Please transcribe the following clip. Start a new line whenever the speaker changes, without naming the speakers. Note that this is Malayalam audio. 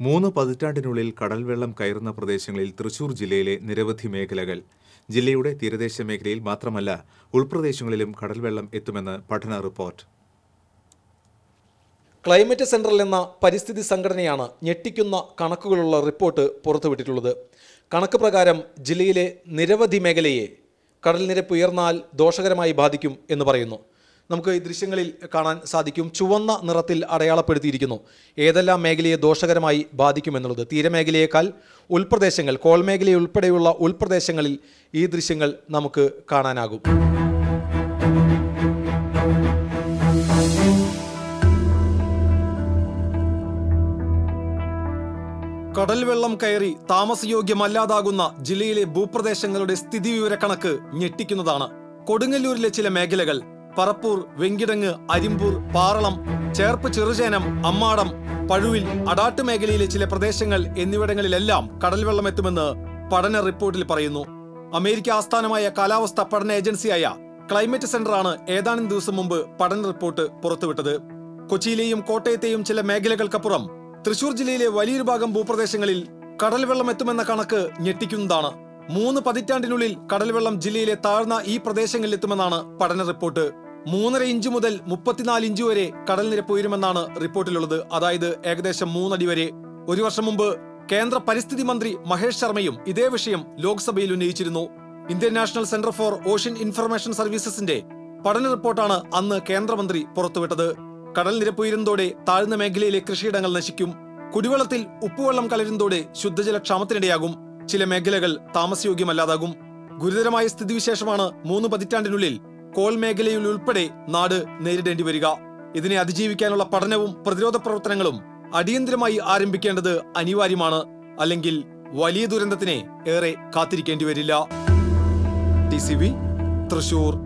മൂന്ന് പതിറ്റാണ്ടിനുള്ളിൽ കടൽവെള്ളം കയറുന്ന പ്രദേശങ്ങളിൽ തൃശൂർ ജില്ലയിലെ നിരവധി മേഖലകൾ. ജില്ലയുടെ തീരദേശ മേഖലയിൽ മാത്രമല്ല ഉൾപ്രദേശങ്ങളിലും കടൽവെള്ളം എത്തുമെന്ന് പഠന റിപ്പോർട്ട്.
ക്ലൈമറ്റ് സെന്ററിൽ എന്ന പരിസ്ഥിതി സംഘടനയാണ് ഞെട്ടിക്കുന്ന കണക്കുകളുള്ള റിപ്പോർട്ട് പുറത്തുവിട്ടിട്ടുള്ളത്. കണക്ക് പ്രകാരം ജില്ലയിലെ നിരവധി മേഖലയെ കടൽ നിരപ്പ് ഉയർന്നാൽ ദോഷകരമായി ബാധിക്കും എന്ന് പറയുന്നു. നമുക്ക് ഈ ദൃശ്യങ്ങളിൽ കാണാൻ സാധിക്കും. ചുവന്ന നിറത്തിൽ അടയാളപ്പെടുത്തിയിരിക്കുന്നു. ഏതെല്ലാം മേഖലയെ ദോഷകരമായി ബാധിക്കുമെന്നുള്ളത്. തീരമേഖലയേക്കാൾ ഉൾപ്രദേശങ്ങൾ കോൾ മേഖലയുൾപ്പെടെയുള്ള ഉൾപ്രദേശങ്ങളിൽ ഈ ദൃശ്യങ്ങൾ നമുക്ക് കാണാനാകും. കടൽ വെള്ളം കയറി താമസയോഗ്യമല്ലാതാകുന്ന ജില്ലയിലെ ഭൂപ്രദേശങ്ങളുടെ സ്ഥിതിവിവരക്കണക്ക് ഞെട്ടിക്കുന്നതാണ്. കൊടുങ്ങല്ലൂരിലെ ചില മേഖലകൾ പറപ്പൂർ വെങ്കിടങ്ങ് അരിമ്പൂർ പാറളം ചേർപ്പ് ചെറുചേനം അമ്മാടം പഴുവിൽ അടാട്ട് മേഖലയിലെ ചില പ്രദേശങ്ങൾ എന്നിവിടങ്ങളിലെല്ലാം കടൽവെള്ളം എത്തുമെന്ന് പഠന റിപ്പോർട്ടിൽ പറയുന്നു. അമേരിക്ക ആസ്ഥാനമായ കാലാവസ്ഥ പഠന ഏജൻസിയായ ക്ലൈമറ്റ് സെന്ററാണ് ഏതാനും ദിവസം മുമ്പ് പഠന റിപ്പോർട്ട് പുറത്തുവിട്ടത്. കൊച്ചിയിലെയും കോട്ടയത്തെയും ചില മേഖലകൾക്കപ്പുറം തൃശൂർ ജില്ലയിലെ വലിയൊരു ഭാഗം ഭൂപ്രദേശങ്ങളിൽ കടൽവെള്ളം എത്തുമെന്ന കണക്ക് ഞെട്ടിക്കുന്നതാണ്. മൂന്ന് പതിറ്റാണ്ടിനുള്ളിൽ കടൽവെള്ളം ജില്ലയിലെ താഴ്ന്ന ഈ പ്രദേശങ്ങളിൽ എത്തുമെന്നാണ് പഠന റിപ്പോർട്ട്. മൂന്നര ഇഞ്ച് മുതൽ മുപ്പത്തിനാല് ഇഞ്ച് വരെ കടൽ നിരപ്പ് ഉയരുമെന്നാണ് റിപ്പോർട്ടിലുള്ളത്. അതായത് ഏകദേശം മൂന്നടി വരെ. ഒരു വർഷം മുമ്പ് കേന്ദ്ര പരിസ്ഥിതി മന്ത്രി മഹേഷ് ശർമ്മയും ഇതേ വിഷയം ലോക്സഭയിൽ ഉന്നയിച്ചിരുന്നു. Indian national centre for ocean information സർവീസസിന്റെ പഠന റിപ്പോർട്ടാണ് അന്ന് കേന്ദ്രമന്ത്രി പുറത്തുവിട്ടത്. കടൽ നിരപ്പ് ഉയരുന്നതോടെ താഴ്ന്ന മേഖലയിലെ കൃഷിയിടങ്ങൾ നശിക്കും. കുടിവെള്ളത്തിൽ ഉപ്പുവെള്ളം കലരുന്നതോടെ ശുദ്ധജല ക്ഷാമത്തിനിടയാകും ചില മേഖലകൾ താമസയോഗ്യമല്ലാതാകും. ഗുരുതരമായ സ്ഥിതിവിശേഷമാണ് മൂന്ന് പതിറ്റാണ്ടിനുള്ളിൽ കോൾ മേഖലയിൽ ഉൾപ്പെടെ നാട് നേരിടേണ്ടി വരിക. ഇതിനെ അതിജീവിക്കാനുള്ള പഠനവും പ്രതിരോധ പ്രവർത്തനങ്ങളും അടിയന്തരമായി ആരംഭിക്കേണ്ടത് അനിവാര്യമാണ്. അല്ലെങ്കിൽ വലിയ ദുരന്തത്തിനെ ഏറെ കാത്തിരിക്കേണ്ടി വരില്ല. T C V Thrissur.